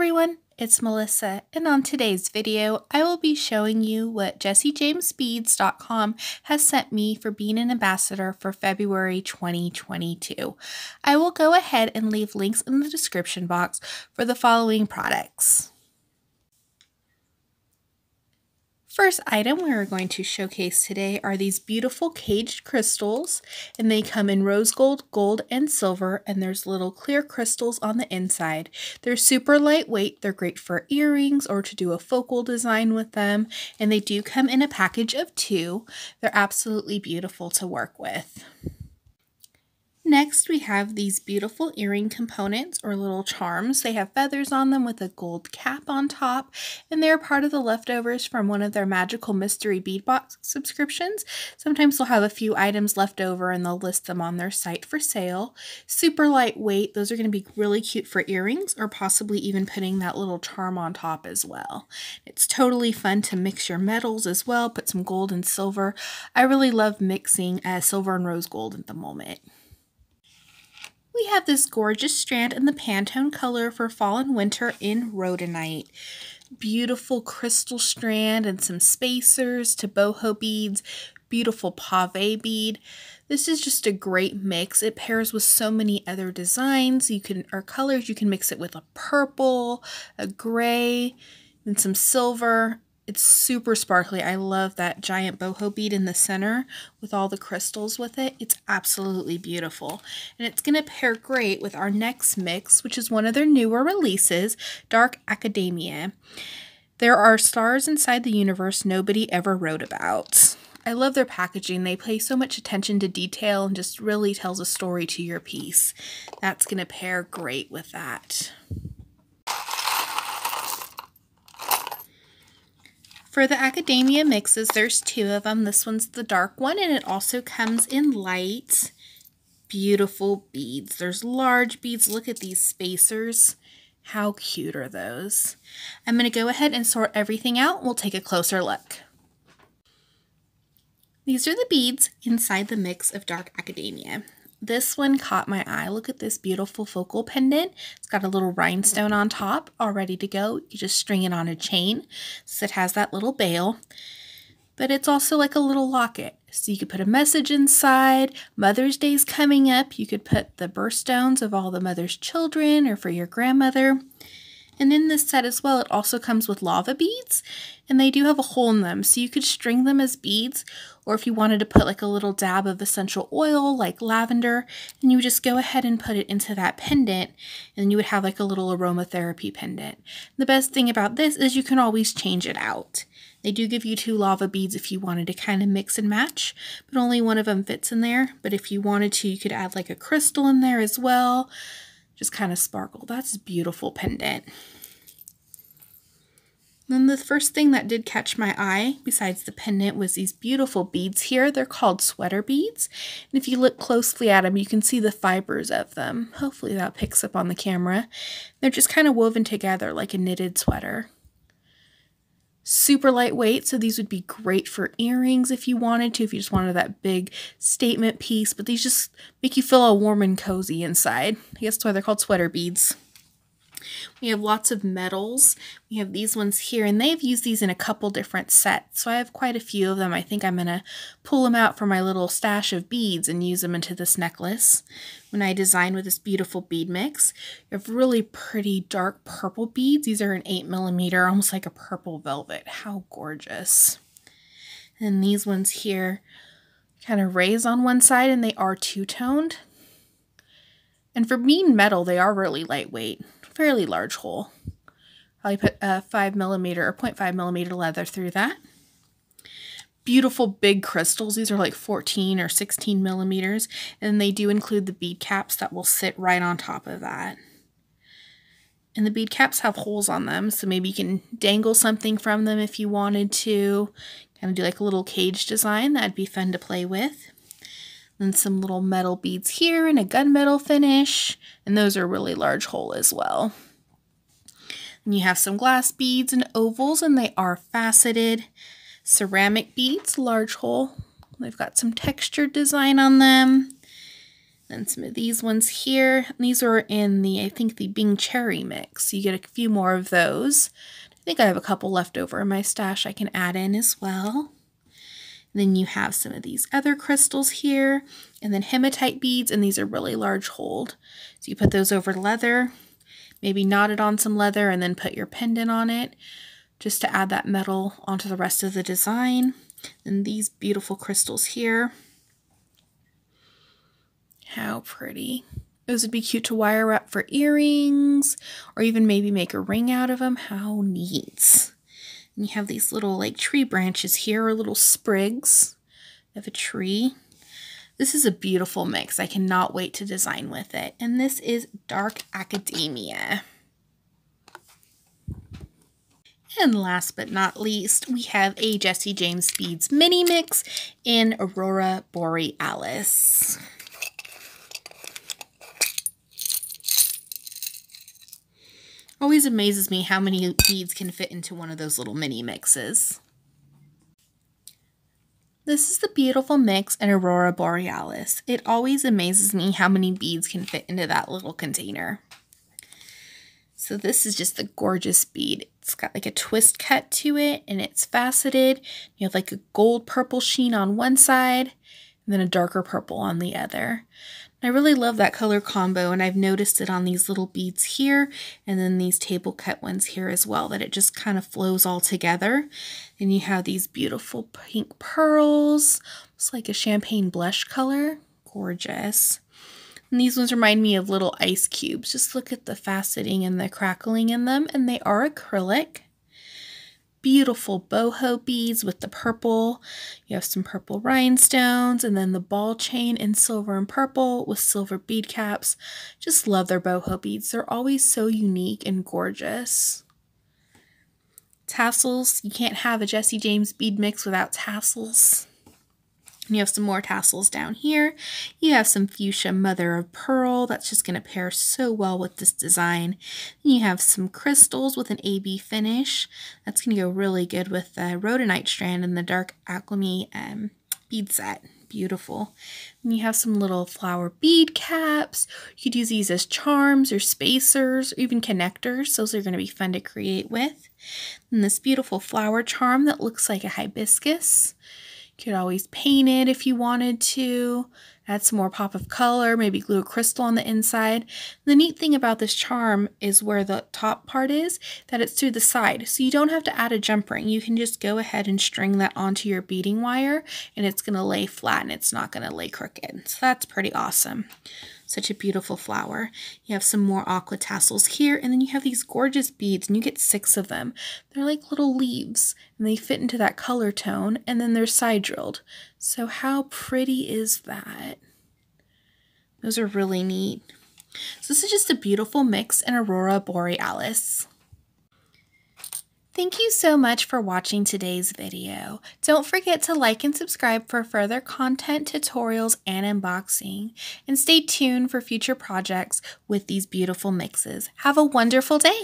everyone, it's Melissa, and on today's video, I will be showing you what JesseJamesBeads.com has sent me for being an ambassador for February 2022. I will go ahead and leave links in the description box for the following products. First item we are going to showcase today are these beautiful caged crystals and they come in rose gold, gold, and silver and there's little clear crystals on the inside. They're super lightweight, they're great for earrings or to do a focal design with them and they do come in a package of two. They're absolutely beautiful to work with. Next, we have these beautiful earring components or little charms. They have feathers on them with a gold cap on top, and they're part of the leftovers from one of their magical mystery bead box subscriptions. Sometimes they'll have a few items left over and they'll list them on their site for sale. Super lightweight. Those are going to be really cute for earrings or possibly even putting that little charm on top as well. It's totally fun to mix your metals as well. Put some gold and silver. I really love mixing uh, silver and rose gold at the moment. Have this gorgeous strand in the Pantone color for fall and winter in Rhodonite. Beautiful crystal strand and some spacers to boho beads, beautiful pave bead. This is just a great mix. It pairs with so many other designs you can or colors. You can mix it with a purple, a gray, and some silver. It's super sparkly. I love that giant boho bead in the center with all the crystals with it. It's absolutely beautiful. And it's going to pair great with our next mix, which is one of their newer releases, Dark Academia. There are stars inside the universe nobody ever wrote about. I love their packaging. They pay so much attention to detail and just really tells a story to your piece. That's going to pair great with that. For the Academia mixes, there's two of them. This one's the dark one, and it also comes in light. Beautiful beads. There's large beads. Look at these spacers. How cute are those? I'm going to go ahead and sort everything out. We'll take a closer look. These are the beads inside the mix of Dark Academia. This one caught my eye. Look at this beautiful focal pendant. It's got a little rhinestone on top, all ready to go. You just string it on a chain. So it has that little bail. But it's also like a little locket. So you could put a message inside. Mother's Day's coming up. You could put the birthstones of all the mother's children or for your grandmother. And in this set as well, it also comes with lava beads, and they do have a hole in them, so you could string them as beads, or if you wanted to put like a little dab of essential oil, like lavender, and you would just go ahead and put it into that pendant, and you would have like a little aromatherapy pendant. The best thing about this is you can always change it out. They do give you two lava beads if you wanted to kind of mix and match, but only one of them fits in there. But if you wanted to, you could add like a crystal in there as well just kind of sparkle. That's beautiful pendant. Then the first thing that did catch my eye, besides the pendant, was these beautiful beads here. They're called sweater beads. And if you look closely at them, you can see the fibers of them. Hopefully that picks up on the camera. They're just kind of woven together like a knitted sweater super lightweight, so these would be great for earrings if you wanted to, if you just wanted that big statement piece, but these just make you feel all warm and cozy inside. I guess that's why they're called sweater beads. We have lots of metals. We have these ones here, and they've used these in a couple different sets. So I have quite a few of them. I think I'm going to pull them out for my little stash of beads and use them into this necklace. When I design with this beautiful bead mix, you have really pretty dark purple beads. These are an 8 millimeter, almost like a purple velvet. How gorgeous. And these ones here kind of raise on one side, and they are two-toned. And for being metal, they are really lightweight fairly large hole. Probably put a 5 millimeter or 0.5 millimeter leather through that. Beautiful big crystals. These are like 14 or 16 millimeters. And they do include the bead caps that will sit right on top of that. And the bead caps have holes on them, so maybe you can dangle something from them if you wanted to. Kind of do like a little cage design. That'd be fun to play with. And some little metal beads here and a gunmetal finish. And those are really large hole as well. And you have some glass beads and ovals and they are faceted. Ceramic beads, large hole. They've got some textured design on them. And some of these ones here. And These are in the, I think, the Bing Cherry mix. You get a few more of those. I think I have a couple left over in my stash I can add in as well. Then you have some of these other crystals here, and then hematite beads, and these are really large hold. So you put those over leather, maybe knot it on some leather, and then put your pendant on it, just to add that metal onto the rest of the design. And these beautiful crystals here. How pretty. Those would be cute to wire wrap for earrings or even maybe make a ring out of them. How neat. And you have these little like tree branches here or little sprigs of a tree. This is a beautiful mix. I cannot wait to design with it. And this is Dark Academia. And last but not least, we have a Jesse James Beads mini mix in Aurora Borealis. Always amazes me how many beads can fit into one of those little mini mixes. This is the beautiful mix in Aurora Borealis. It always amazes me how many beads can fit into that little container. So this is just the gorgeous bead. It's got like a twist cut to it and it's faceted. You have like a gold purple sheen on one side and then a darker purple on the other. I really love that color combo and I've noticed it on these little beads here and then these table cut ones here as well that it just kind of flows all together. And you have these beautiful pink pearls. It's like a champagne blush color. Gorgeous. And these ones remind me of little ice cubes. Just look at the faceting and the crackling in them and they are acrylic beautiful boho beads with the purple. You have some purple rhinestones and then the ball chain in silver and purple with silver bead caps. Just love their boho beads. They're always so unique and gorgeous. Tassels. You can't have a Jesse James bead mix without tassels. And you have some more tassels down here. You have some fuchsia mother of pearl. That's just going to pair so well with this design. And you have some crystals with an AB finish. That's going to go really good with the rhodonite strand and the dark aquamarine um, bead set. Beautiful. And you have some little flower bead caps. You could use these as charms or spacers or even connectors. Those are going to be fun to create with. And this beautiful flower charm that looks like a hibiscus. You could always paint it if you wanted to, add some more pop of color, maybe glue a crystal on the inside. The neat thing about this charm is where the top part is, that it's through the side. So you don't have to add a jump ring. You can just go ahead and string that onto your beading wire and it's going to lay flat and it's not going to lay crooked. So that's pretty awesome. Such a beautiful flower. You have some more aqua tassels here, and then you have these gorgeous beads, and you get six of them. They're like little leaves, and they fit into that color tone, and then they're side drilled. So how pretty is that? Those are really neat. So this is just a beautiful mix in Aurora Borealis. Thank you so much for watching today's video. Don't forget to like and subscribe for further content, tutorials, and unboxing. And stay tuned for future projects with these beautiful mixes. Have a wonderful day!